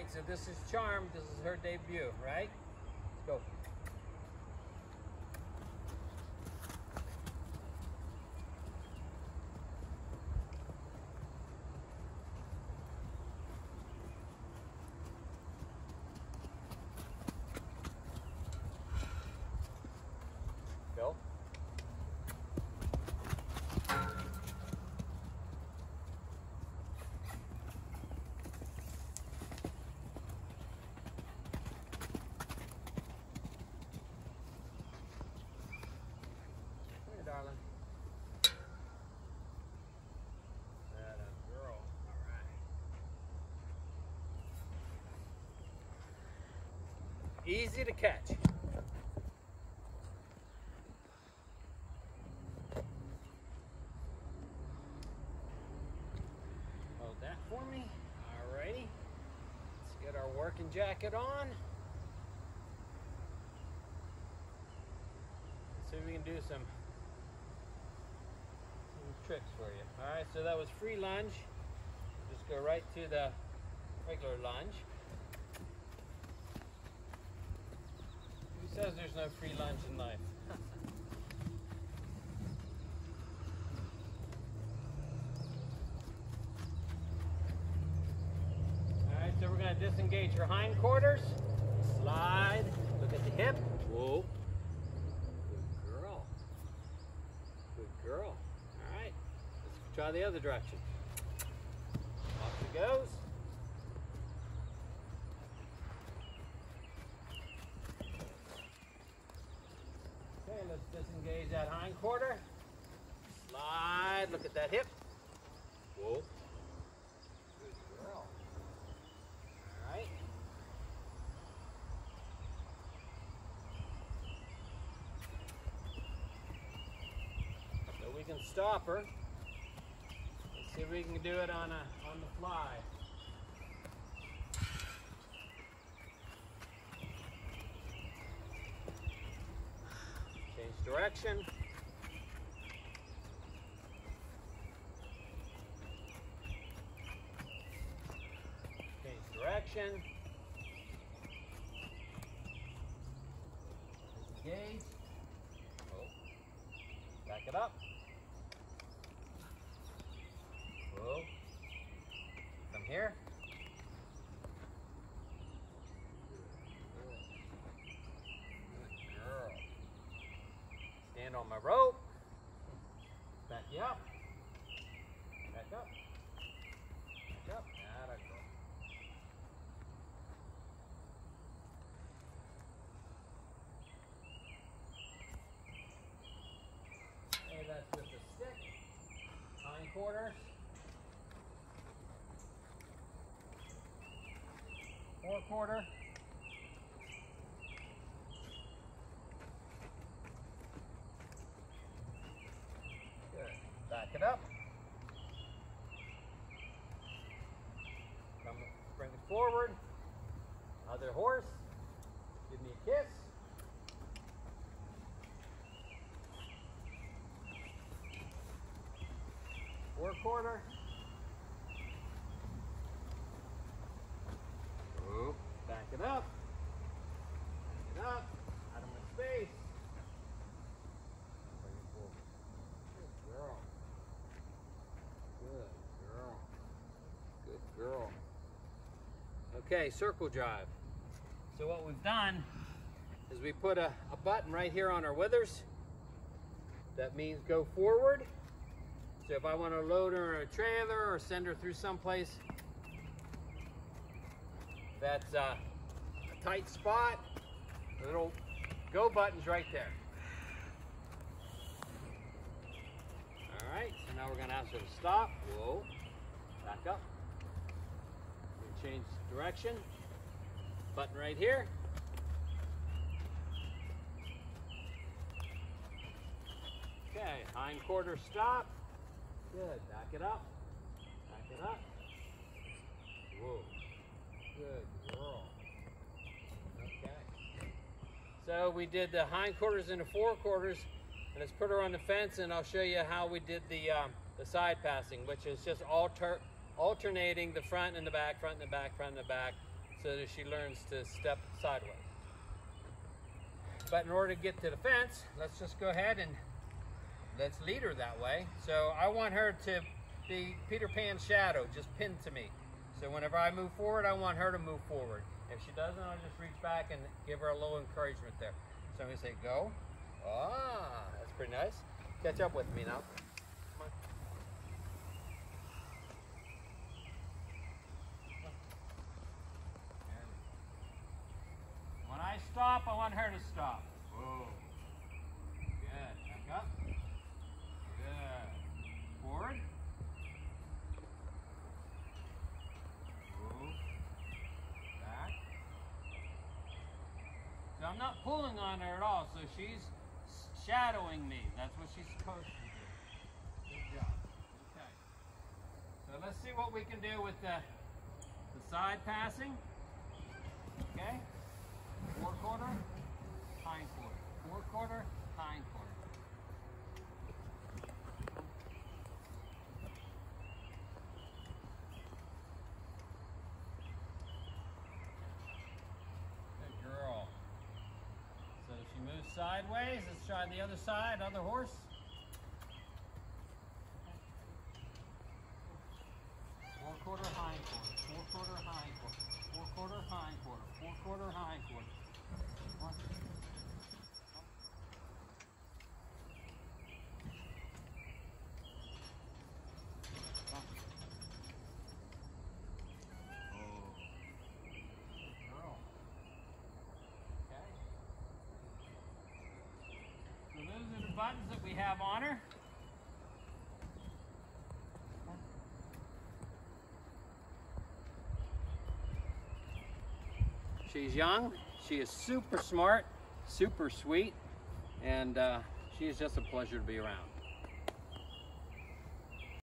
right, so this is Charm. This is her debut, right? Let's go. Go. Come here, darling. That a girl. All right. Easy to catch. Hold that for me. Alrighty. Let's get our working jacket on. Let's see if we can do some, some tricks for you. Alright, so that was free lunge. Just go right to the regular lunge. Says there's no free lunge in life? All right, so we're gonna disengage your hindquarters. Slide, look at the hip. Whoa. Good girl. Good girl. All right, let's try the other direction. Off she goes. Okay, let's disengage that hind quarter. Slide, look at that hip. Whoa. Good girl. All right. So we can stop her. Let's see if we can do it on a on the fly. Change direction. Change direction. Disengage. Oh. Back it up. Whoa. Come here. Good girl. Stand on my rope. Back you up. Back up. Back up. Atta girl. Hey, that's with the stick. Hind quarters. Fore quarter. Good. Back it up. Come, bring it forward. Other horse. Give me a kiss. Fore quarter. Ooh. Back it up. Back it up. Out of my space. Bring it forward. Good girl. Good girl. Good girl. Okay, circle drive. So what we've done is we put a, a button right here on our withers. That means go forward. So if I want to load her in a trailer or send her through someplace that's uh, a tight spot, the little go button's right there. All right, so now we're gonna ask her to stop. Whoa, back up. Change direction. Button right here. Okay, hind quarter stop. Good, back it up. Back it up. Whoa, good girl. Okay. So we did the hind quarters and the fore quarters, and let's put her on the fence and I'll show you how we did the, um, the side passing, which is just alter alternating the front and the back, front and the back, front and the back. so that she learns to step sideways. But in order to get to the fence, let's just go ahead and let's lead her that way. So I want her to be Peter Pan's shadow, just pinned to me. So whenever I move forward, I want her to move forward. If she doesn't, I'll just reach back and give her a little encouragement there. So I'm gonna say, go. Ah, that's pretty nice. Catch up with me now. Come on. When I want her to stop. Whoa. Good. Back up. Good. Forward. Move. Back. So I'm not pulling on her at all, so she's shadowing me. That's what she's supposed to do. Good job. Okay. So let's see what we can do with the, the side passing. Okay? Fore. Fore quarter, hind quarter. Good girl. So she moves sideways. Let's try the other side, other horse. Fore quarter hind quarter, fore quarter hind quarter, fore quarter hind quarter, fore quarter hind quarter. One. Up. Oh. Girl. Okay. So those are the buttons that we have on her. She's young. She is super smart, super sweet, and uh, she is just a pleasure to be around.